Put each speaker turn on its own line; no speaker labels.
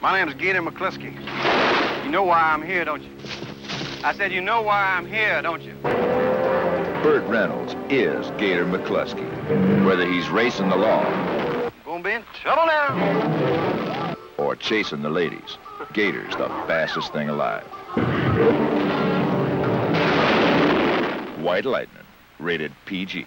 My name's Gator McCluskey. You know why I'm here, don't you? I said, you know why I'm here, don't you?
Burt Reynolds is Gator McCluskey. Whether he's racing the law
Gonna be in trouble now.
or chasing the ladies, Gator's the fastest thing alive. White Lightning, rated PG.